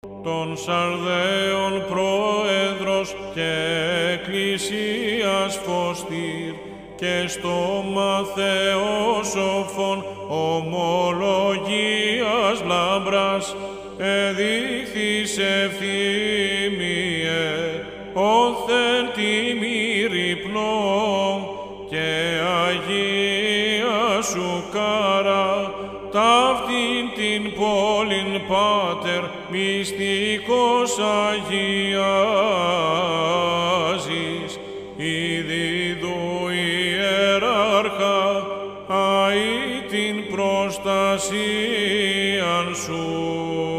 των Σαρδαίων Πρόεδρος και Εκκλησίας Φωστήρ και στο Θεόσοφον ομολογίας λάμπρας εδείχθης ευθύμιε όθεν τιμή ρυπνό και Αγία σου κάρα ταύτην την πόλην Πάτερ μυστικός αγιάζεις. Ήδη δου ιεράρχα αεί την προστασίαν σου